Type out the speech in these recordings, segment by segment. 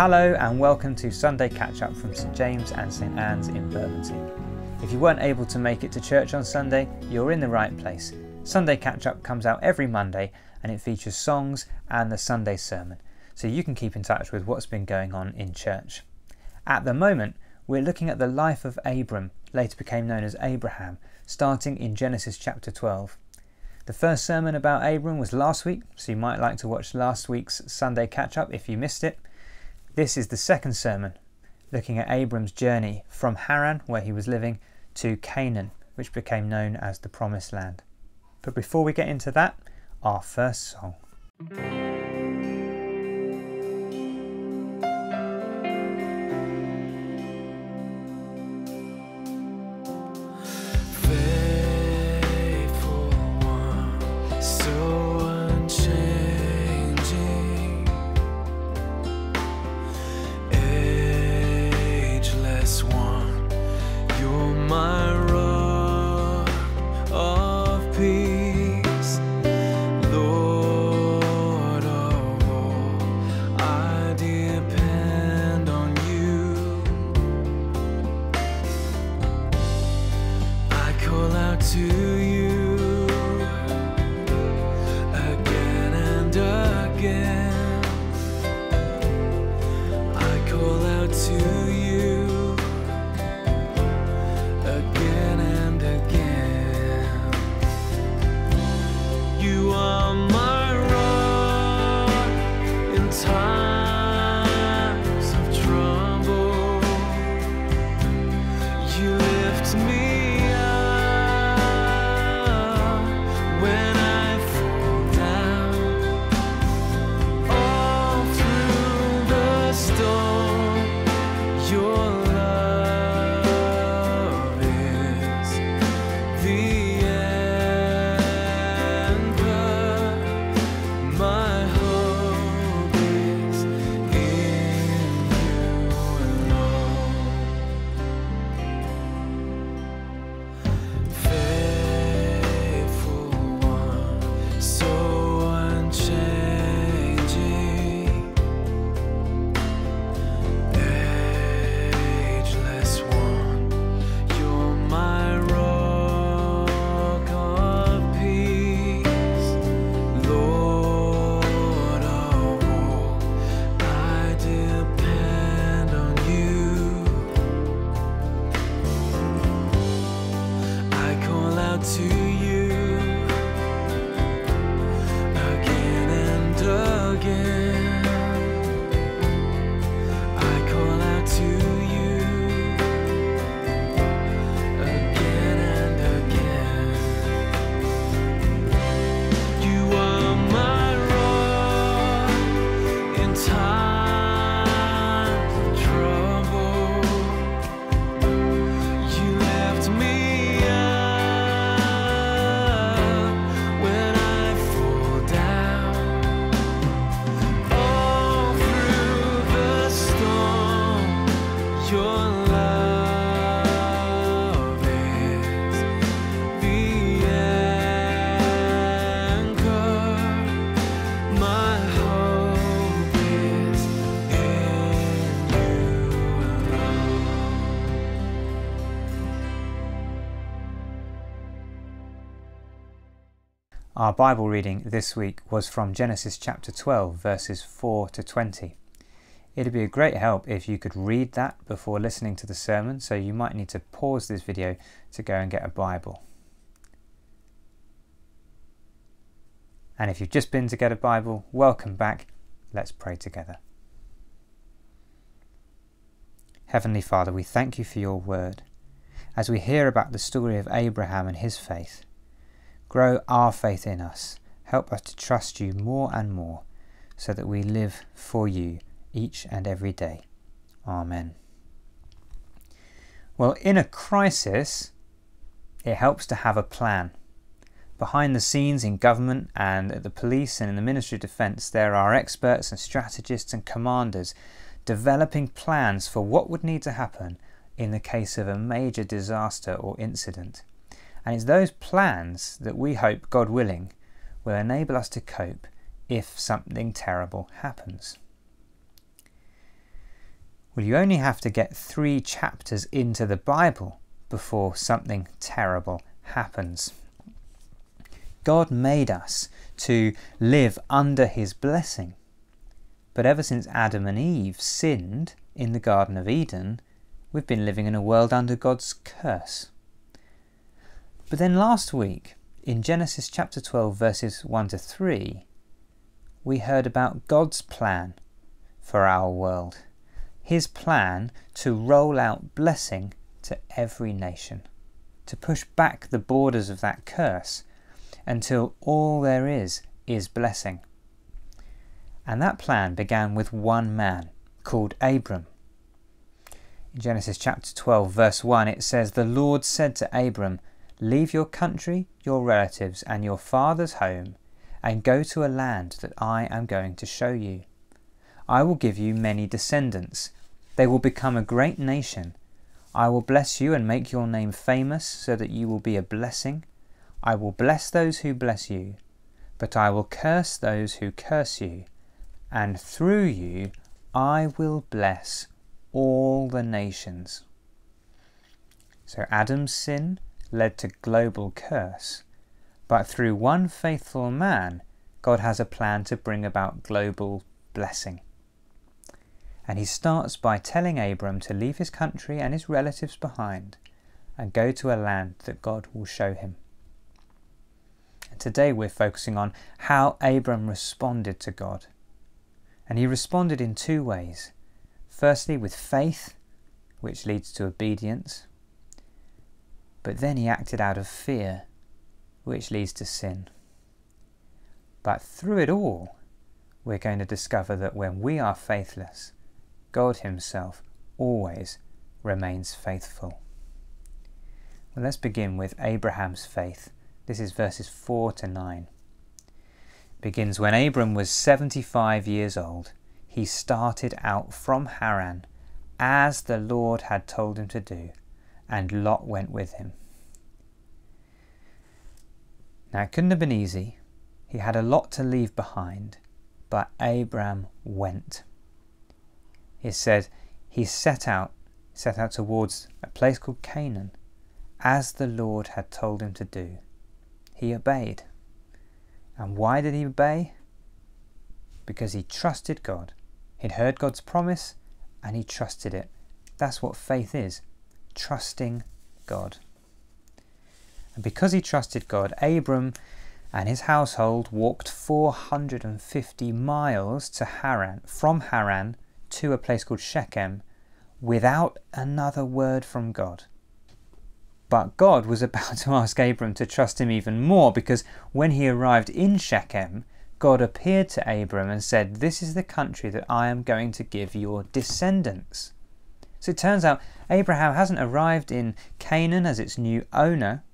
Hello and welcome to Sunday Catch Up from St James and St Anne's in Bermondsey. If you weren't able to make it to church on Sunday, you're in the right place. Sunday Catch Up comes out every Monday and it features songs and the Sunday sermon, so you can keep in touch with what's been going on in church. At the moment, we're looking at the life of Abram, later became known as Abraham, starting in Genesis chapter 12. The first sermon about Abram was last week, so you might like to watch last week's Sunday catch up if you missed it. This is the second sermon, looking at Abram's journey from Haran, where he was living, to Canaan, which became known as the Promised Land. But before we get into that, our first song. Our Bible reading this week was from Genesis chapter 12, verses 4 to 20. It'd be a great help if you could read that before listening to the sermon, so you might need to pause this video to go and get a Bible. And if you've just been to get a Bible, welcome back. Let's pray together. Heavenly Father, we thank you for your word. As we hear about the story of Abraham and his faith, grow our faith in us. Help us to trust you more and more so that we live for you each and every day. Amen. Well, in a crisis, it helps to have a plan. Behind the scenes in government and at the police and in the Ministry of Defence, there are experts and strategists and commanders developing plans for what would need to happen in the case of a major disaster or incident. And it's those plans that we hope, God willing, will enable us to cope if something terrible happens. Well, you only have to get three chapters into the Bible before something terrible happens. God made us to live under His blessing. But ever since Adam and Eve sinned in the Garden of Eden, we've been living in a world under God's curse. But then last week, in Genesis chapter 12, verses 1 to 3, we heard about God's plan for our world. His plan to roll out blessing to every nation, to push back the borders of that curse until all there is is blessing. And that plan began with one man called Abram. In Genesis chapter 12, verse 1, it says, The Lord said to Abram, Leave your country, your relatives, and your father's home, and go to a land that I am going to show you. I will give you many descendants. They will become a great nation. I will bless you and make your name famous, so that you will be a blessing. I will bless those who bless you, but I will curse those who curse you, and through you I will bless all the nations. So Adam's sin led to global curse, but through one faithful man, God has a plan to bring about global blessing. And he starts by telling Abram to leave his country and his relatives behind and go to a land that God will show him. And today we're focusing on how Abram responded to God. And he responded in two ways. Firstly, with faith, which leads to obedience, but then he acted out of fear, which leads to sin. But through it all, we're going to discover that when we are faithless, God Himself always remains faithful. Well, let's begin with Abraham's faith. This is verses 4 to 9. It begins when Abram was 75 years old, he started out from Haran as the Lord had told him to do and Lot went with him. Now it couldn't have been easy. He had a lot to leave behind, but Abram went. It said he set out, set out towards a place called Canaan, as the Lord had told him to do. He obeyed. And why did he obey? Because he trusted God. He'd heard God's promise and he trusted it. That's what faith is trusting God. And because he trusted God, Abram and his household walked 450 miles to Haran, from Haran to a place called Shechem, without another word from God. But God was about to ask Abram to trust him even more because when he arrived in Shechem, God appeared to Abram and said, This is the country that I am going to give your descendants. So it turns out Abraham hasn't arrived in Canaan as its new owner.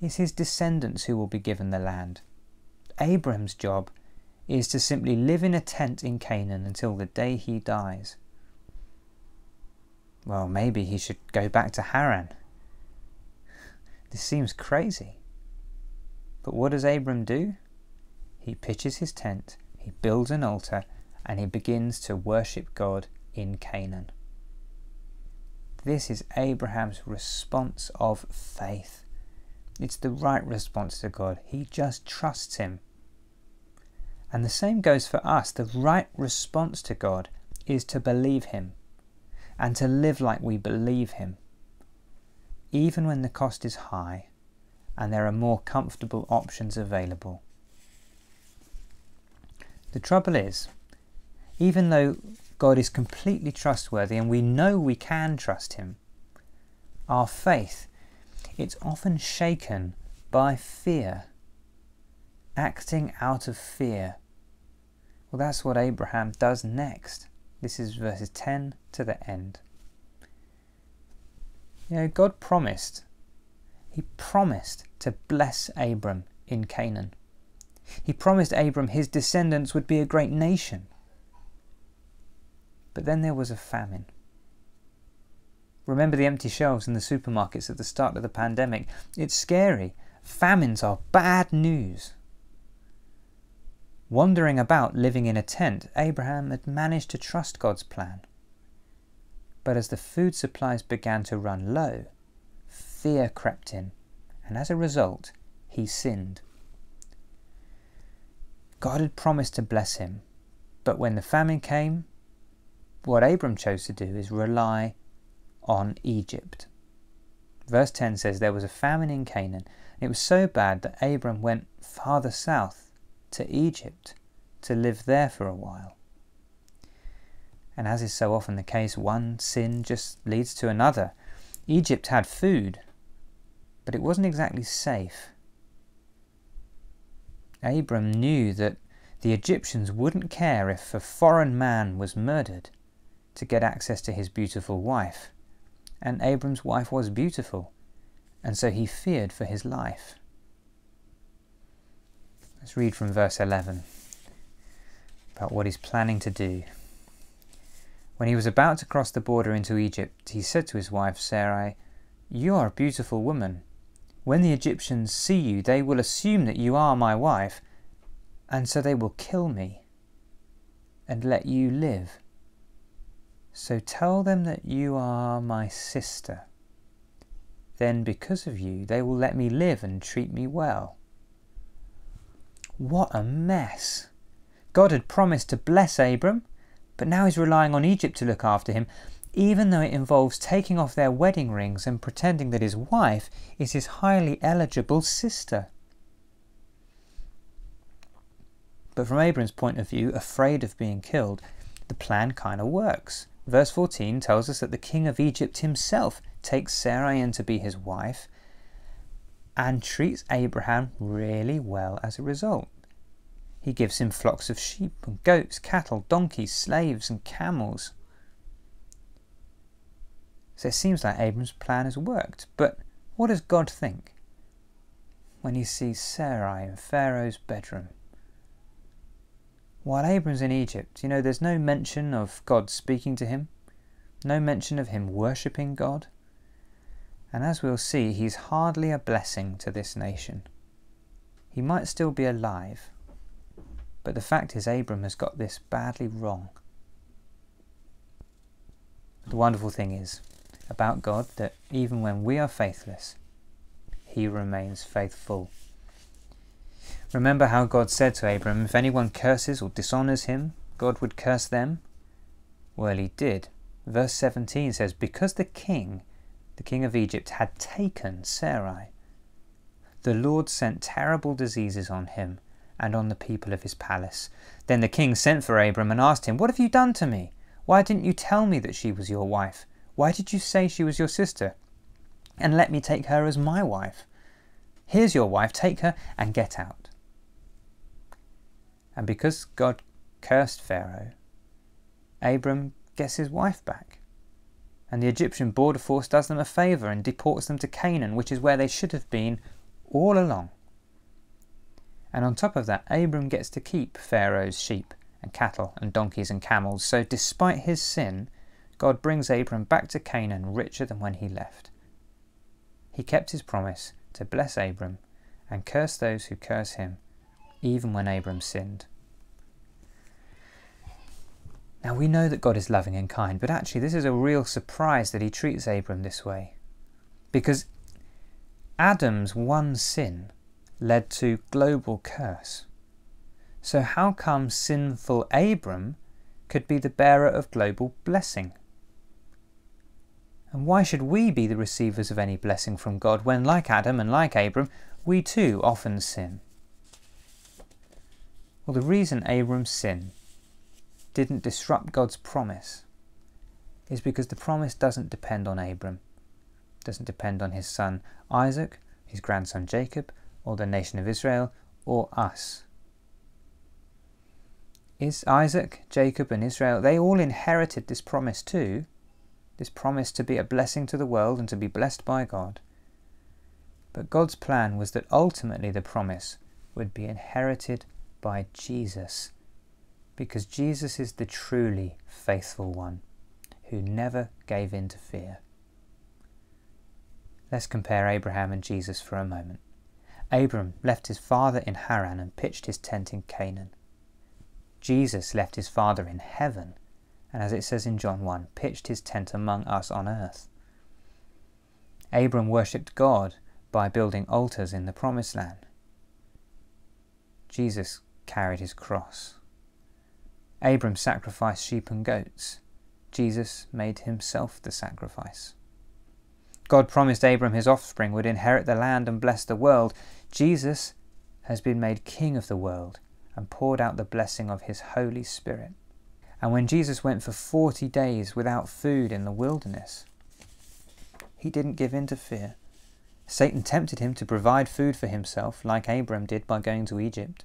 It's his descendants who will be given the land. Abraham's job is to simply live in a tent in Canaan until the day he dies. Well, maybe he should go back to Haran. This seems crazy. But what does Abram do? He pitches his tent, he builds an altar, and he begins to worship God in Canaan. This is Abraham's response of faith. It's the right response to God. He just trusts Him. And the same goes for us. The right response to God is to believe Him and to live like we believe Him, even when the cost is high and there are more comfortable options available. The trouble is, even though God is completely trustworthy and we know we can trust Him. Our faith, it's often shaken by fear, acting out of fear. Well, that's what Abraham does next. This is verses 10 to the end. You know, God promised, He promised to bless Abram in Canaan. He promised Abram his descendants would be a great nation. But then there was a famine. Remember the empty shelves in the supermarkets at the start of the pandemic? It's scary. Famines are bad news. Wandering about living in a tent, Abraham had managed to trust God's plan. But as the food supplies began to run low, fear crept in, and as a result, he sinned. God had promised to bless him, but when the famine came, what Abram chose to do is rely on Egypt. Verse 10 says there was a famine in Canaan, and it was so bad that Abram went farther south to Egypt to live there for a while. And as is so often the case, one sin just leads to another. Egypt had food, but it wasn't exactly safe. Abram knew that the Egyptians wouldn't care if a foreign man was murdered to get access to his beautiful wife. And Abram's wife was beautiful, and so he feared for his life. Let's read from verse 11 about what he's planning to do. When he was about to cross the border into Egypt, he said to his wife Sarai, You are a beautiful woman. When the Egyptians see you, they will assume that you are my wife, and so they will kill me and let you live. So tell them that you are my sister. Then, because of you, they will let me live and treat me well. What a mess! God had promised to bless Abram, but now he's relying on Egypt to look after him, even though it involves taking off their wedding rings and pretending that his wife is his highly eligible sister. But from Abram's point of view, afraid of being killed, the plan kind of works. Verse 14 tells us that the king of Egypt himself takes Sarai in to be his wife and treats Abraham really well as a result. He gives him flocks of sheep and goats, cattle, donkeys, slaves, and camels. So it seems like Abram's plan has worked. But what does God think when he sees Sarai in Pharaoh's bedroom? While Abram's in Egypt, you know, there's no mention of God speaking to him, no mention of him worshipping God. And as we'll see, he's hardly a blessing to this nation. He might still be alive, but the fact is, Abram has got this badly wrong. The wonderful thing is about God that even when we are faithless, he remains faithful. Remember how God said to Abram, If anyone curses or dishonours him, God would curse them? Well, he did. Verse 17 says, Because the king, the king of Egypt, had taken Sarai, the Lord sent terrible diseases on him and on the people of his palace. Then the king sent for Abram and asked him, What have you done to me? Why didn't you tell me that she was your wife? Why did you say she was your sister? And let me take her as my wife. Here's your wife, take her and get out. And because God cursed Pharaoh, Abram gets his wife back. And the Egyptian border force does them a favour and deports them to Canaan, which is where they should have been all along. And on top of that, Abram gets to keep Pharaoh's sheep and cattle and donkeys and camels. So, despite his sin, God brings Abram back to Canaan richer than when he left. He kept his promise to bless Abram and curse those who curse him, even when Abram sinned. Now we know that God is loving and kind, but actually, this is a real surprise that he treats Abram this way. Because Adam's one sin led to global curse. So, how come sinful Abram could be the bearer of global blessing? And why should we be the receivers of any blessing from God when, like Adam and like Abram, we too often sin? Well, the reason Abram's sin didn't disrupt God's promise is because the promise doesn't depend on Abram, doesn't depend on his son Isaac, his grandson Jacob, or the nation of Israel, or us. Is Isaac, Jacob, and Israel, they all inherited this promise too, this promise to be a blessing to the world and to be blessed by God. But God's plan was that ultimately the promise would be inherited by Jesus, because Jesus is the truly faithful one who never gave in to fear. Let's compare Abraham and Jesus for a moment. Abram left his father in Haran and pitched his tent in Canaan. Jesus left his father in heaven and as it says in John 1, pitched his tent among us on earth. Abram worshipped God by building altars in the Promised Land. Jesus carried his cross. Abram sacrificed sheep and goats. Jesus made himself the sacrifice. God promised Abram his offspring would inherit the land and bless the world. Jesus has been made king of the world and poured out the blessing of his Holy Spirit. And when Jesus went for 40 days without food in the wilderness, he didn't give in to fear. Satan tempted him to provide food for himself, like Abram did by going to Egypt.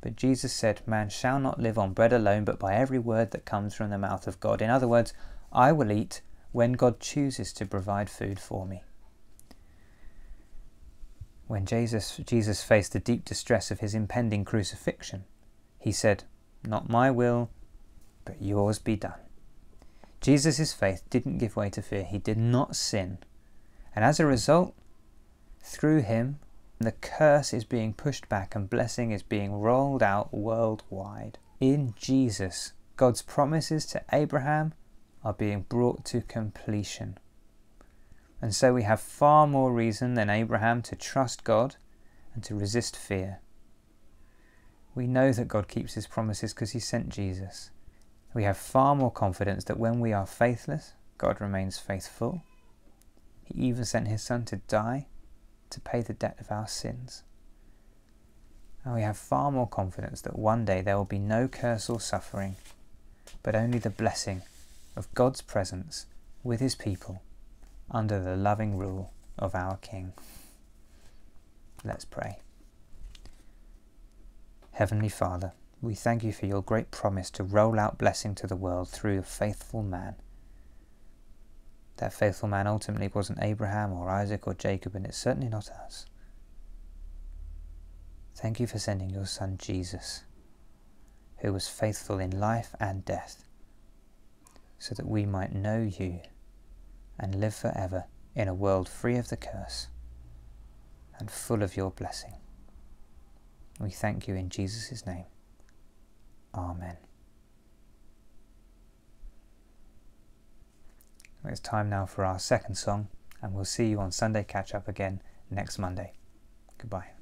But Jesus said, Man shall not live on bread alone, but by every word that comes from the mouth of God. In other words, I will eat when God chooses to provide food for me. When Jesus, Jesus faced the deep distress of his impending crucifixion, he said, Not my will, but yours be done. Jesus' faith didn't give way to fear. He did not sin. And as a result, through him, the curse is being pushed back and blessing is being rolled out worldwide. In Jesus, God's promises to Abraham are being brought to completion. And so we have far more reason than Abraham to trust God and to resist fear. We know that God keeps his promises because he sent Jesus. We have far more confidence that when we are faithless, God remains faithful. He even sent his Son to die to pay the debt of our sins. And we have far more confidence that one day there will be no curse or suffering, but only the blessing of God's presence with his people under the loving rule of our King. Let's pray. Heavenly Father, we thank you for your great promise to roll out blessing to the world through a faithful man. That faithful man ultimately wasn't Abraham or Isaac or Jacob, and it's certainly not us. Thank you for sending your Son Jesus, who was faithful in life and death, so that we might know you and live forever in a world free of the curse and full of your blessing. We thank you in Jesus' name. Amen. It's time now for our second song, and we'll see you on Sunday Catch Up again next Monday. Goodbye.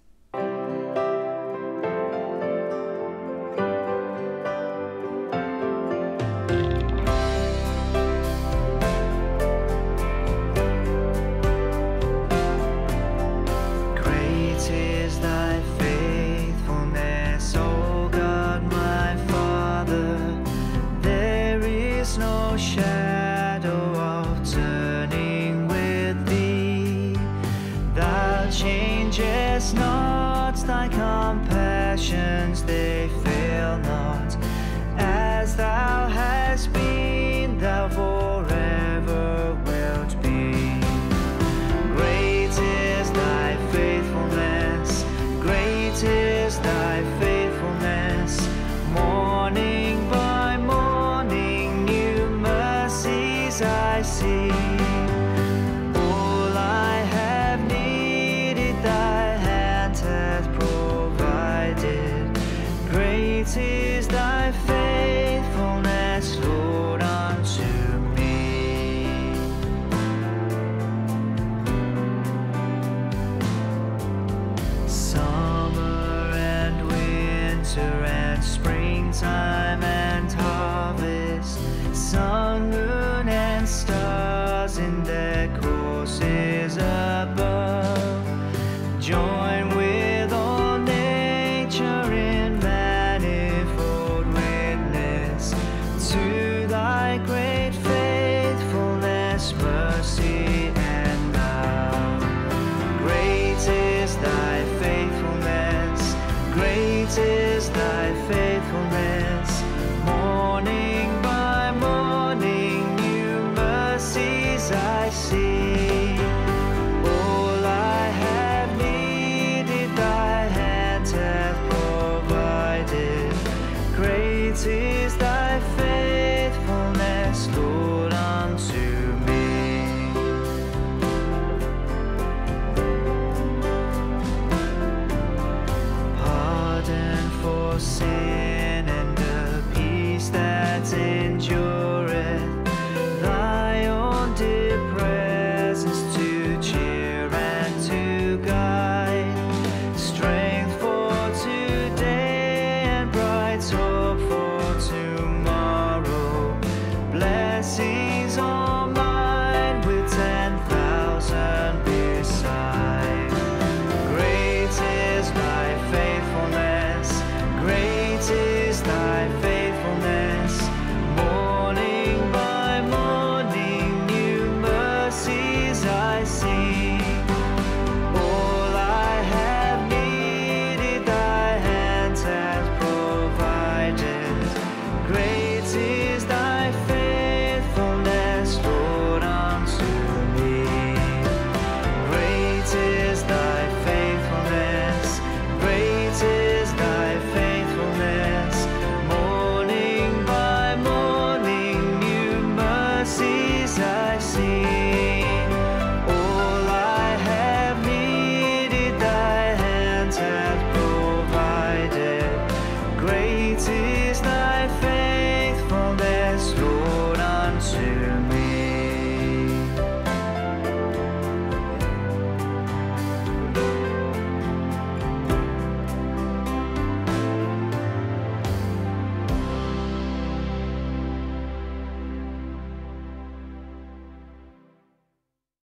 They fail not. As thou winter and springtime and harvest, sun, moon, I see.